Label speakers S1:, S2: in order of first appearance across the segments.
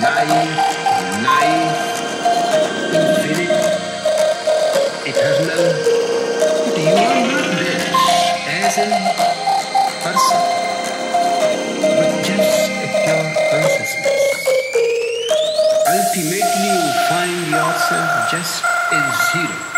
S1: naive, naive. It has no. As a person, just a pure consciousness. Ultimately, you find yourself just in zero.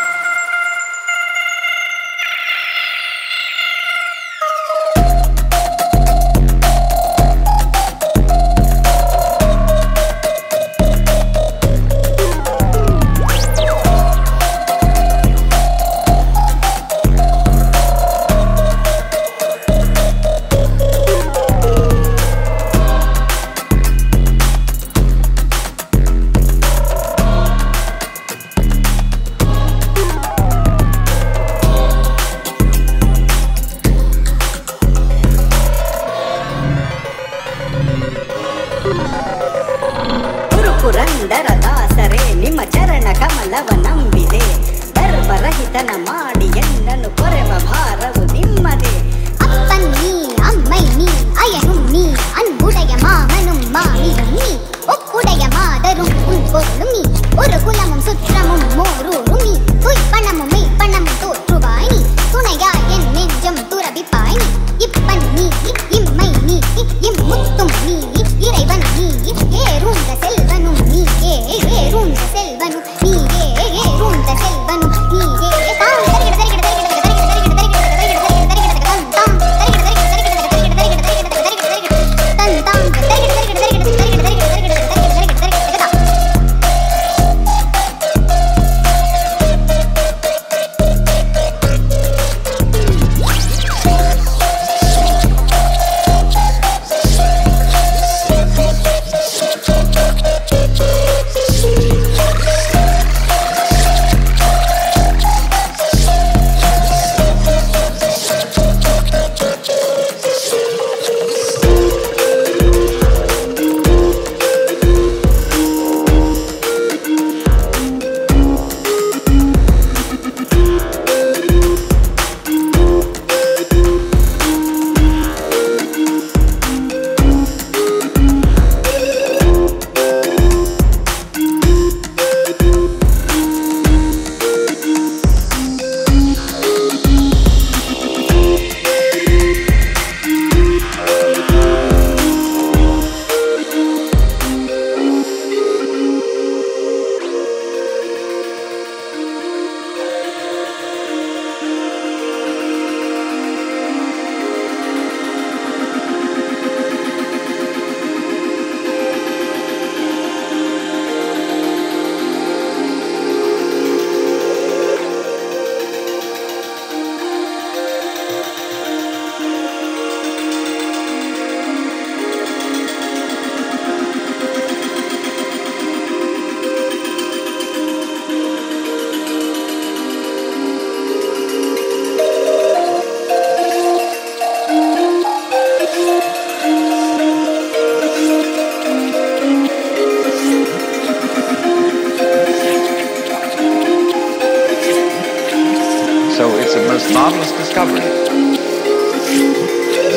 S2: So it's a most marvelous discovery.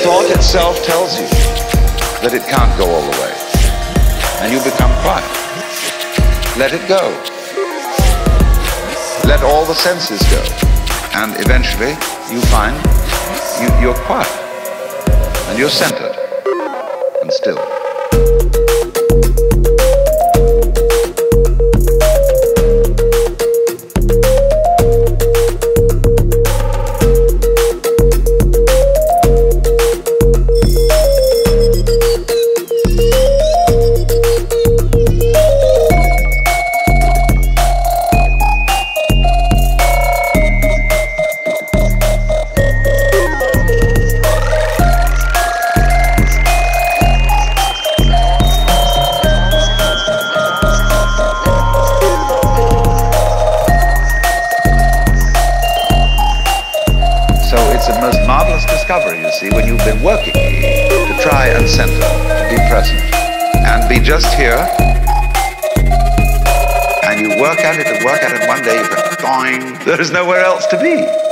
S2: Thought itself tells you that it can't go all the way. And you become quiet. Let it go. Let all the senses go. And eventually you find you, you're quiet. And you're centered. And still. Be just here. And you work at it and work at it, one day you go, doing, there is nowhere else to be.